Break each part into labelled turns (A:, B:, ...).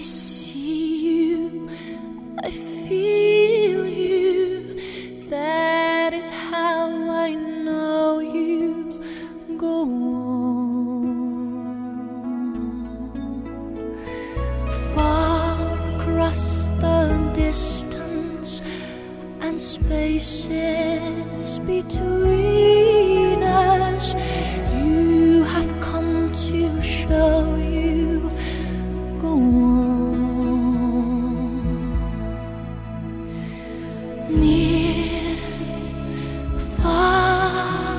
A: I see you, I across the distance and spaces between us. You have come to show you go on. Near, far,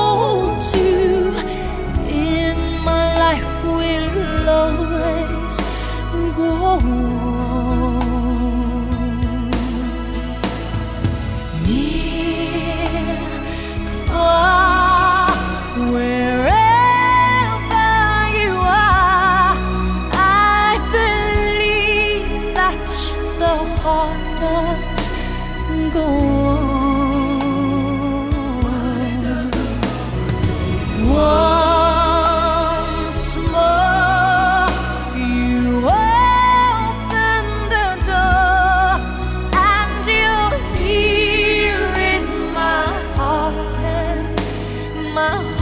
A: go on. My